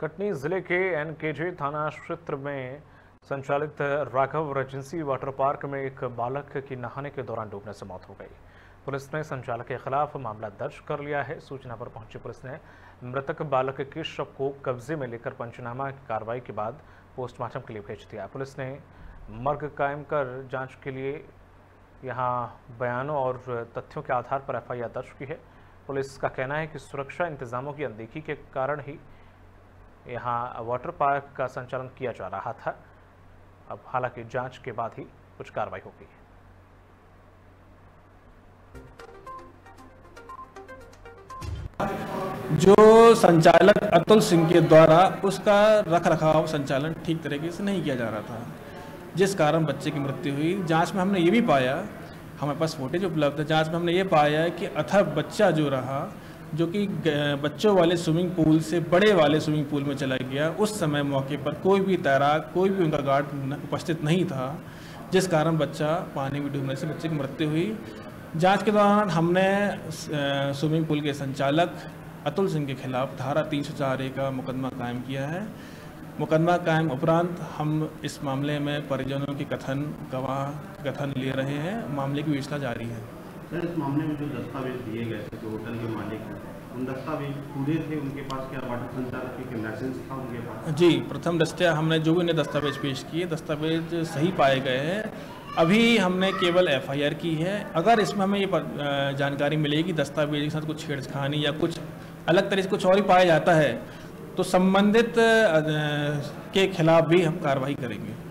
कटनी ज़िले के एनकेजे थाना क्षेत्र में संचालित राघव रेजेंसी वाटर पार्क में एक बालक की नहाने के दौरान डूबने से मौत हो गई। पुलिस ने संचालक के खिलाफ मामला दर्ज कर लिया है। सूचना पर पहुँची पुलिस ने मृतक बालक के शव को कब्जे में लेकर पंचनामा की कार्रवाई के बाद पोस्टमार्टम के लिए भेज दिया। पुलिस ने मर्ग कायम कर जाँच के लिए यहाँ बयानों और तथ्यों के आधार पर एफआईआर दर्ज की है। पुलिस का कहना है कि सुरक्षा इंतजामों की अनदेखी के कारण ही यहाँ वाटर पार्क का संचालन किया जा रहा था। अब हालाँकि जाँच के बाद ही कुछ कार्रवाई होगी। जो संचालक अतुल सिंह के द्वारा उसका रख रखाव संचालन ठीक तरीके से नहीं किया जा रहा था, जिस कारण बच्चे की मृत्यु हुई, जाँच में हमने ये भी पाया, हमारे पास फुटेज उपलब्ध है, जाँच में हमने ये पाया कि अथर बच्चा जो रहा जो कि बच्चों वाले स्विमिंग पूल से बड़े वाले स्विमिंग पूल में चला गया। उस समय मौके पर कोई भी तैराक, कोई भी उनका गार्ड उपस्थित नहीं था, जिस कारण बच्चा पानी में डूबने से बच्चे की मृत्यु हुई। जाँच के दौरान हमने स्विमिंग पूल के संचालक अतुल सिंह के खिलाफ धारा तीन सौ चार ए का मुकदमा कायम किया है। मुकदमा कायम उपरांत हम इस मामले में परिजनों के कथन, गवाह कथन ले रहे हैं। मामले की विवेचना जारी है। सर, इस मामले में जो दस्तावेज़ दिए गए थे, जो होटल के मालिक हैं जी, प्रथम दस्तिया हमने जो भी दस्तावेज़ पेश किए, दस्तावेज़ सही पाए गए हैं। अभी हमने केवल एफआईआर की है। अगर इसमें हमें ये जानकारी मिलेगी दस्तावेज़ के साथ कुछ छेड़खानी या कुछ अलग तरह से कुछ और ही पाया जाता है तो संबंधित के खिलाफ भी हम कार्रवाई करेंगे।